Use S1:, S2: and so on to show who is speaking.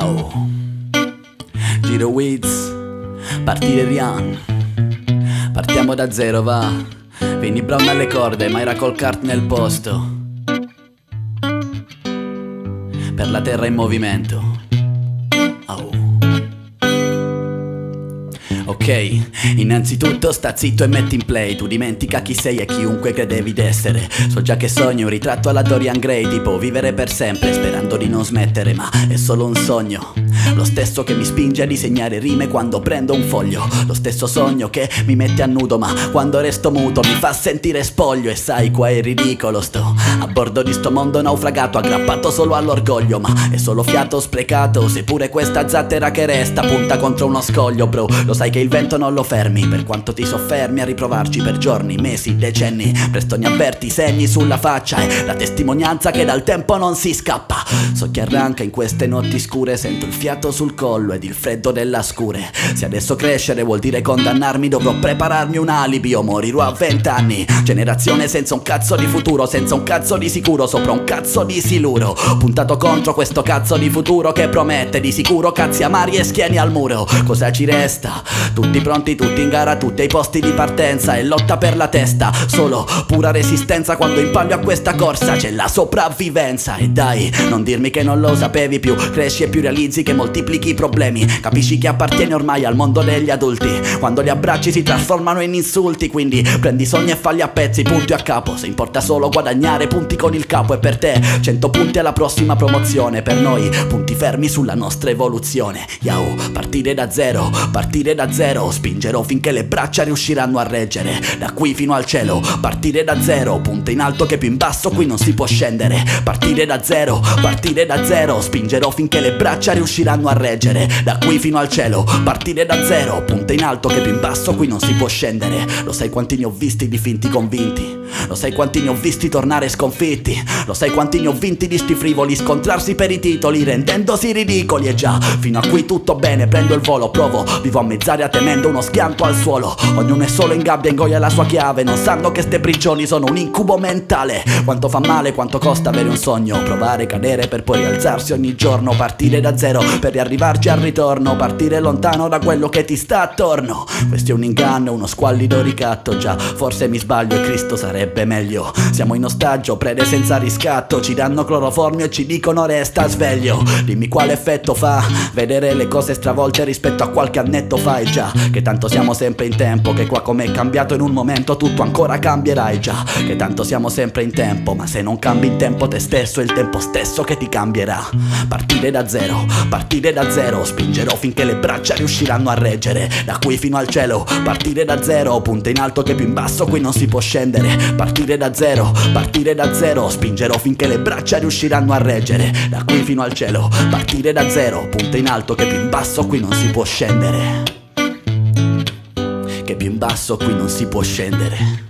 S1: Au. Giro Wiz, partire Rian. Partiamo da zero, va. Vieni Brown alle corde, ma era col kart nel posto. Per la terra in movimento. Au. Ok, innanzitutto sta zitto e metti in play. Tu dimentica chi sei e chiunque credevi d'essere. So già che sogno un ritratto alla Dorian Gray Tipo vivere per sempre sperando di non smettere Ma è solo un sogno Lo stesso che mi spinge a disegnare rime quando prendo un foglio. Lo stesso sogno che mi mette a nudo Ma quando resto muto mi fa sentire spoglio. E sai qua è ridicolo? Sto A bordo di sto mondo naufragato Aggrappato solo all'orgoglio Ma è solo fiato sprecato. Seppure questa zattera che resta Punta contro uno scoglio bro. Lo sai che il vento non lo fermi Per quanto ti soffermi a riprovarci per giorni, mesi, decenni. Presto ne avverti i segni sulla faccia E la testimonianza che dal tempo non si scappa. So che arranca in queste notti scure Sento il fiato sul collo ed il freddo della scure. Se adesso crescere vuol dire condannarmi Dovrò prepararmi un alibi o morirò a vent'anni. Generazione senza un cazzo di futuro Senza un cazzo di sicuro Sopra un cazzo di siluro. Puntato contro questo cazzo di futuro Che promette di sicuro cazzi amari e schieni al muro. Cosa ci resta? Tutti pronti, tutti in gara, tutti ai posti di partenza E lotta per la testa. Solo pura resistenza quando in palio a questa corsa. C'è la sopravvivenza E dai, non dirmi che non lo sapevi più. Cresci e più realizzi che moltiplichi i problemi. Capisci che appartieni ormai al mondo degli adulti. Quando li abbracci si trasformano in insulti Quindi prendi sogni e falli a pezzi, punti a capo. Se importa solo guadagnare punti con il capo. E per te 100 punti alla prossima promozione. Per noi punti fermi sulla nostra evoluzione. Yao, partire da zero, partire da zero. Spingerò finché le braccia riusciranno a reggere. Da qui fino al cielo, partire da zero. Punte in alto che più in basso qui non si può scendere. Partire da zero, partire da zero. Spingerò finché le braccia riusciranno a reggere. Da qui fino al cielo, partire da zero. Punte in alto che più in basso qui non si può scendere. Lo sai quanti ne ho visti di finti convinti Lo sai quanti ne ho visti tornare sconfitti? Lo sai quanti ne ho vinti di sti frivoli Scontrarsi per i titoli rendendosi ridicoli. E già, fino a qui tutto bene, prendo il volo Provo, vivo a mezz'aria temendo uno schianto al suolo. Ognuno è solo in gabbia, ingoia la sua chiave Non sanno che ste prigioni sono un incubo mentale. Quanto fa male, quanto costa avere un sogno? Provare, cadere per poi rialzarsi ogni giorno Partire da zero per riarrivarci al ritorno Partire lontano da quello che ti sta attorno. Questo è un inganno, uno squallido ricatto Già, forse mi sbaglio e Cristo sarebbe meglio. Siamo in ostaggio, prede senza riscatto. Ci danno cloroformio e ci dicono resta sveglio. Dimmi quale effetto fa Vedere le cose stravolte rispetto a qualche annetto fa. E già, che tanto siamo sempre in tempo Che qua come è cambiato in un momento tutto ancora cambierà. E già, che tanto siamo sempre in tempo Ma se non cambi in tempo te stesso è il tempo stesso che ti cambierà. Partire da zero, partire da zero. Spingerò finché le braccia riusciranno a reggere. Da qui fino al cielo, partire da zero. Punte in alto che più in basso qui non si può scendere Partire da zero, partire da zero. Spingerò finché le braccia riusciranno a reggere Da qui fino al cielo, partire da zero Punte in alto che più in basso qui non si può scendere. Che più in basso qui non si può scendere.